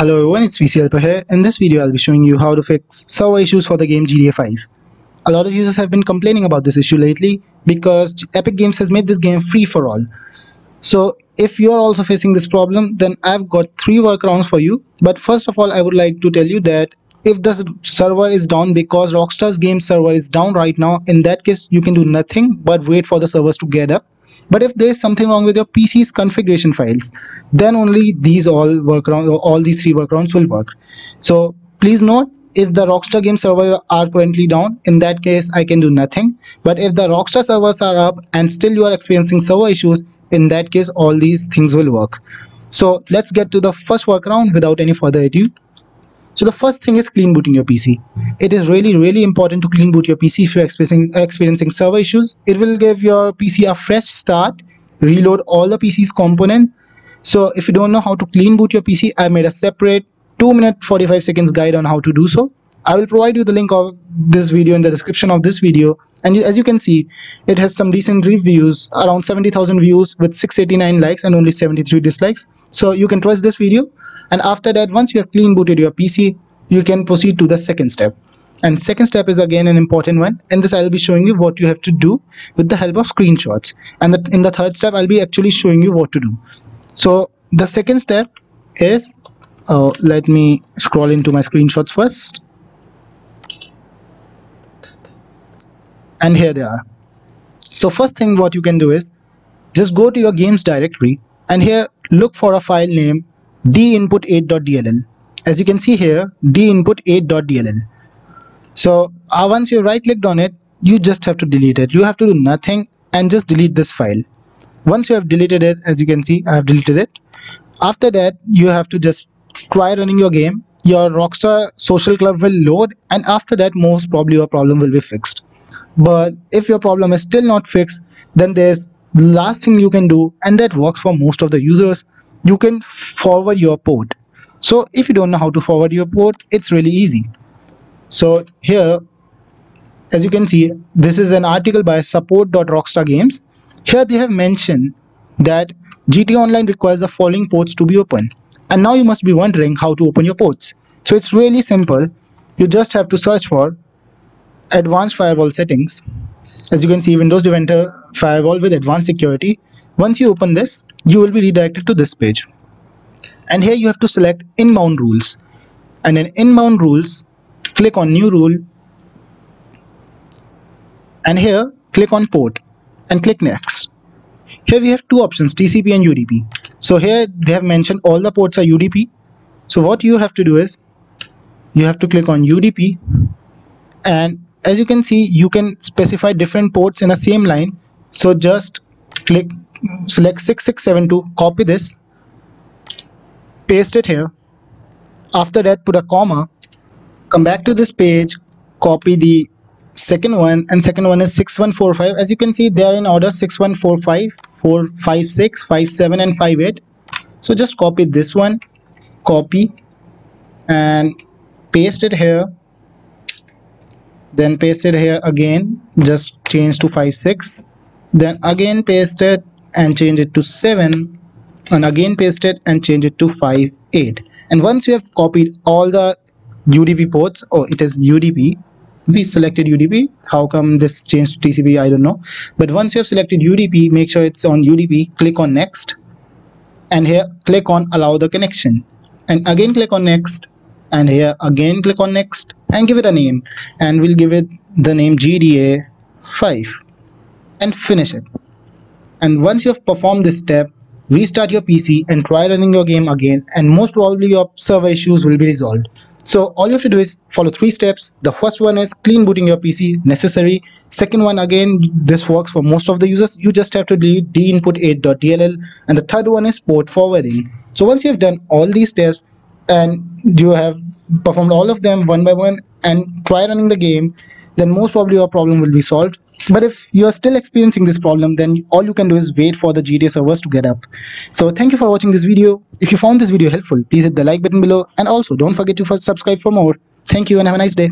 Hello everyone, it's PC Helper here. In this video, I'll be showing you how to fix server issues for the game GTA 5. A lot of users have been complaining about this issue lately because Epic Games has made this game free for all. So if you're also facing this problem, then I've got three workarounds for you. But first of all, I would like to tell you that if the server is down because Rockstar's game server is down right now, in that case, you can do nothing but wait for the servers to get up but if there is something wrong with your PC's configuration files, then only these all workarounds, all these three workarounds will work. So please note, if the Rockstar game server are currently down, in that case, I can do nothing. But if the Rockstar servers are up and still you are experiencing server issues, in that case, all these things will work. So let's get to the first workaround without any further ado. So the first thing is clean booting your PC. It is really really important to clean boot your PC if you're experiencing, experiencing server issues. It will give your PC a fresh start, reload all the PC's component. So if you don't know how to clean boot your PC, I made a separate 2 minute 45 seconds guide on how to do so. I will provide you the link of this video in the description of this video and as you can see it has some decent reviews around 70,000 views with 689 likes and only 73 dislikes so you can trust this video and after that once you have clean booted your PC you can proceed to the second step. And second step is again an important one. In this I'll be showing you what you have to do with the help of screenshots. And in the third step I'll be actually showing you what to do. So the second step is uh, let me scroll into my screenshots first. And here they are. So first thing what you can do is just go to your games directory. And here look for a file name dinput8.dll as you can see here dinput8.dll so uh, once you right clicked on it you just have to delete it. You have to do nothing and just delete this file. Once you have deleted it as you can see I have deleted it. After that you have to just try running your game. Your rockstar social club will load and after that most probably your problem will be fixed. But if your problem is still not fixed then there's the last thing you can do and that works for most of the users you can forward your port. So if you don't know how to forward your port it's really easy. So here as you can see this is an article by support.rockstar games. Here they have mentioned that GTA Online requires the following ports to be open. And now you must be wondering how to open your ports. So it's really simple. You just have to search for advanced firewall settings as you can see Windows Defender firewall with advanced security once you open this, you will be redirected to this page. And here you have to select inbound rules. And in inbound rules, click on new rule. And here, click on port and click next. Here we have two options, TCP and UDP. So here they have mentioned all the ports are UDP. So what you have to do is, you have to click on UDP and as you can see, you can specify different ports in the same line. So just click select 6672 copy this paste it here. After that put a comma come back to this page copy the second one and second one is 6145 as you can see they are in order 6145 456 57 and 58 so just copy this one copy and paste it here then paste it here again just change to 5 6 then again paste it and change it to 7 and again paste it and change it to 5 8 and once you have copied all the UDP ports oh it is UDP we selected UDP how come this changed to TCP I don't know. But once you have selected UDP make sure it's on UDP click on next. And here click on allow the connection. And again click on next. And here again click on next and give it a name and we'll give it the name GTA 5 and finish it and once you have performed this step restart your PC and try running your game again and most probably your server issues will be resolved. So all you have to do is follow three steps. The first one is clean booting your PC necessary. Second one again this works for most of the users. You just have to delete dinput8.dll and the third one is port forwarding. So once you have done all these steps and you have performed all of them one by one and try running the game then most probably your problem will be solved. But if you are still experiencing this problem then all you can do is wait for the GTA servers to get up. So thank you for watching this video. If you found this video helpful please hit the like button below. And also don't forget to subscribe for more. Thank you and have a nice day